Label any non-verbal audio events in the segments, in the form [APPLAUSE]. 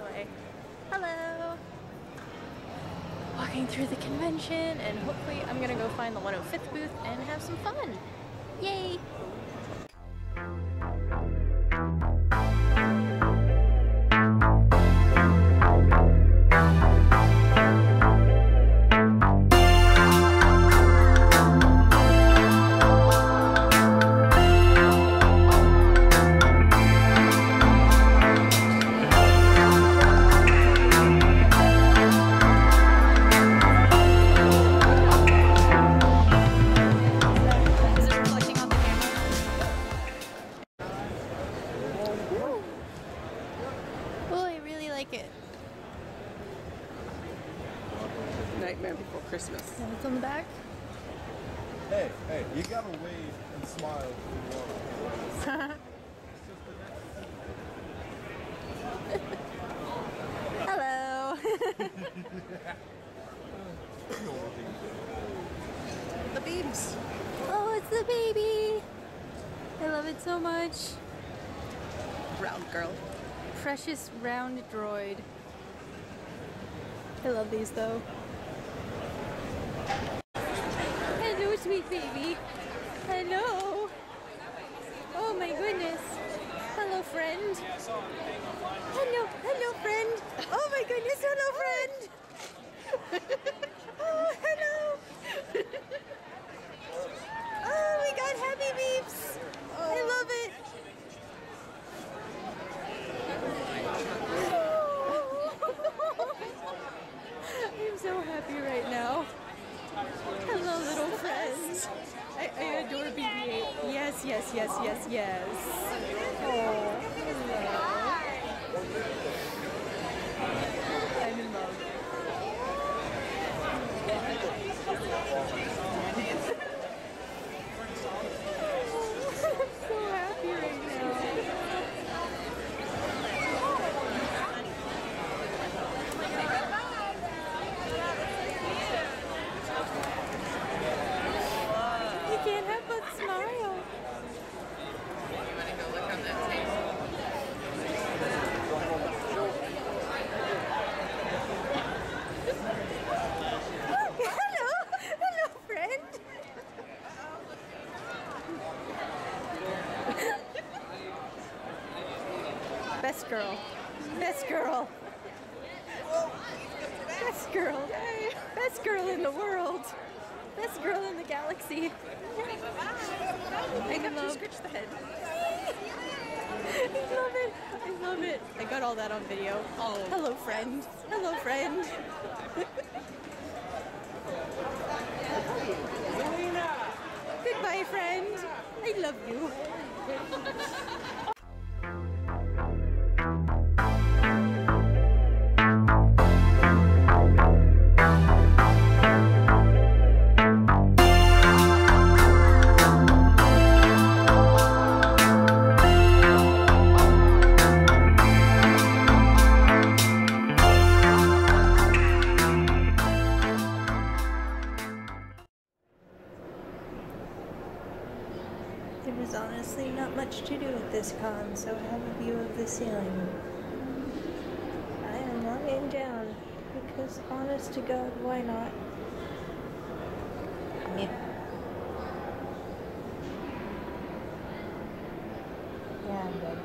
away. Hello! Walking through the convention and hopefully I'm gonna go find the 105th booth and have some fun. Yay! And it's on the back. Hey, hey, you gotta wave and smile if you want. [LAUGHS] Hello. [LAUGHS] The beams. oh, it's the baby. I love it so much. Round girl. Precious round droid. I love these though. Hello, sweet baby. Hello. Oh my goodness. Hello, friend. Hello, hello, friend. Oh my goodness, hello, friend. [LAUGHS] oh, hello. oh, we got happy beeps. I love it. I'm so happy right now. Hello, little friends. I, I adore BB-8. Yes, yes, yes, yes, yes. Oh, hello. I'm in love. I'm so happy right now. You can't help but smile. Hello, hello, friend. Best girl, best girl, best girl, best girl in the world, best girl in the galaxy. I to scratch the head. I love it. I love it. I got all that on video. Oh. Hello, friend. Hello, friend. God, why not? Yeah. Yeah, I'm good.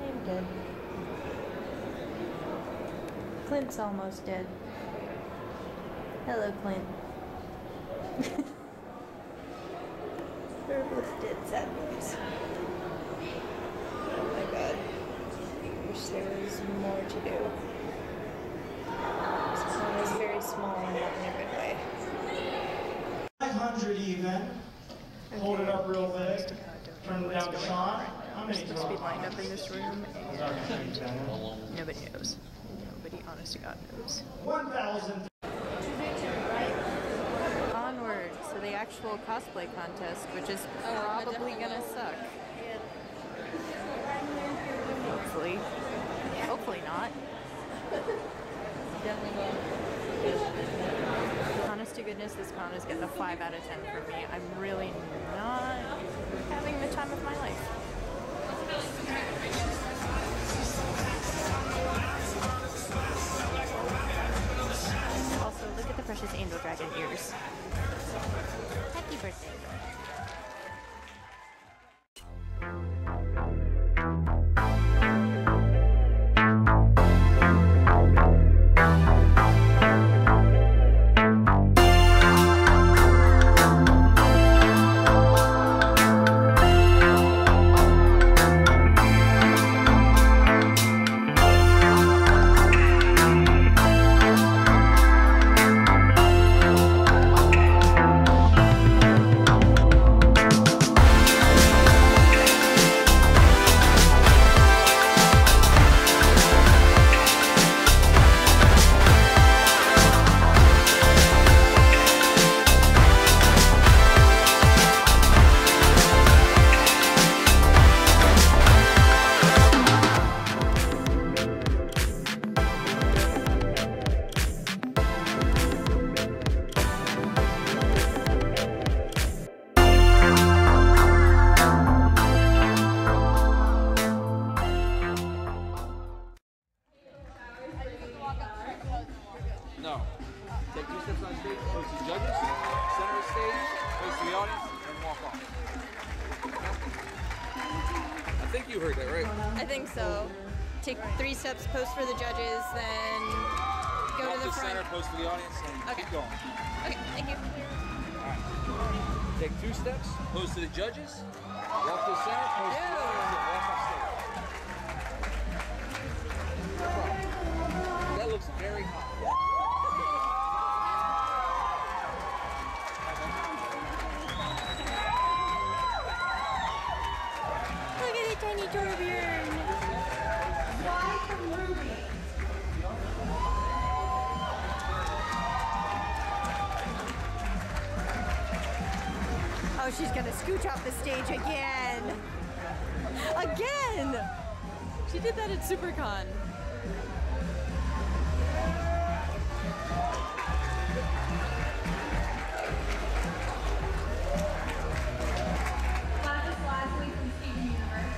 I'm good. Clint's almost dead. Hello, Clint. [LAUGHS] We're both dead sad boys. Oh my god. Wish there was more to do. This one is very small and not in a good way. 500 even. Hold it up real big. Turn it down to Sean. How many supposed to be lined up in this room, and nobody knows. Nobody, honest to God, knows. 1,000. Onward, so the actual cosplay contest, which is oh, probably gonna suck. Hopefully. Hopefully not. [LAUGHS] honest to goodness, this con is getting a 5 out of 10 for me. I'm really not and walk off. I think you heard that, right? I think so. Take three steps, post for the judges, then go walk to the to front. center, pose to the audience, and Okay. keep going. Okay, thank you. Take two steps, post to the judges, walk to the center, pose to the audience, Oh, she's gonna scooch off the stage again. Again! She did that at SuperCon. Lapis Lazuli from Steven Universe.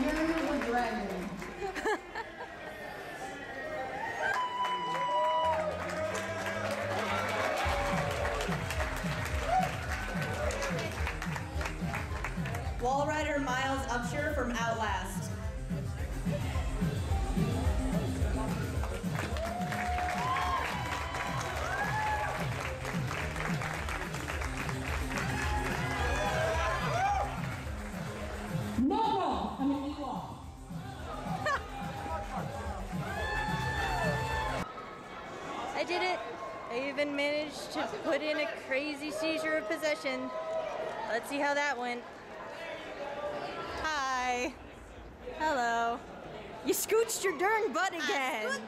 You're the dragon. Managed to put in a crazy seizure of possession. Let's see how that went. Hi. Hello. You scooched your darn butt again. [LAUGHS]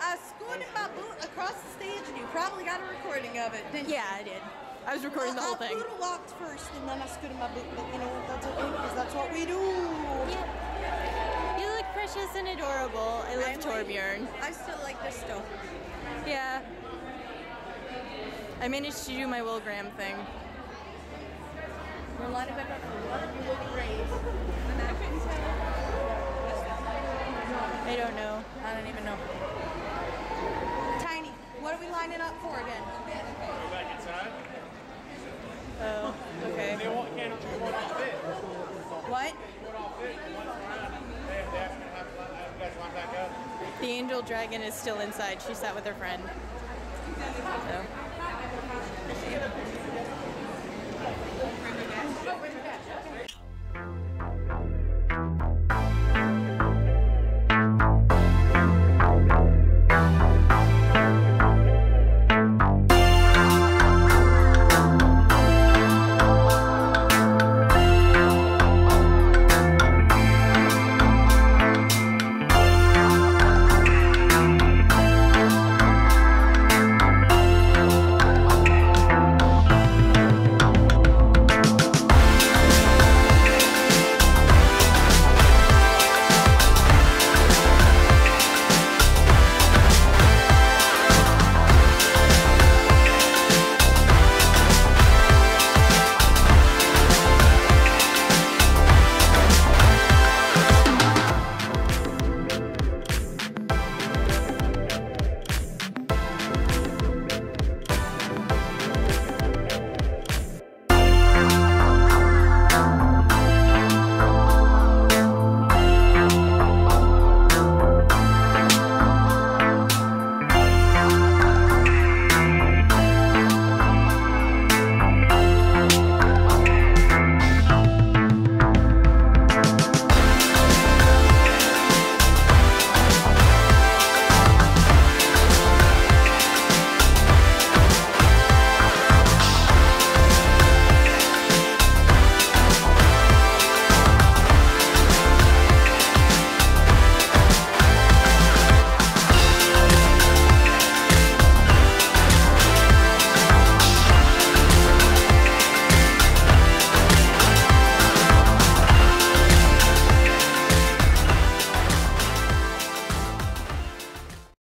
I scooted my boot across the stage and you probably got a recording of it, didn't you? Yeah, I did. I was recording the whole I thing. boot walked first and then I scooted my boot, but you know what, that's okay because that's what we do. You look precious and adorable. I love I like- Torbjorn. I still like this still. Yeah. I managed to do my Will Graham thing. We're lining back up. You look great. I don't know. I don't even know. Tiny, what are we lining up for again? Oh, okay. What? The angel dragon is still inside. She sat with her friend. So.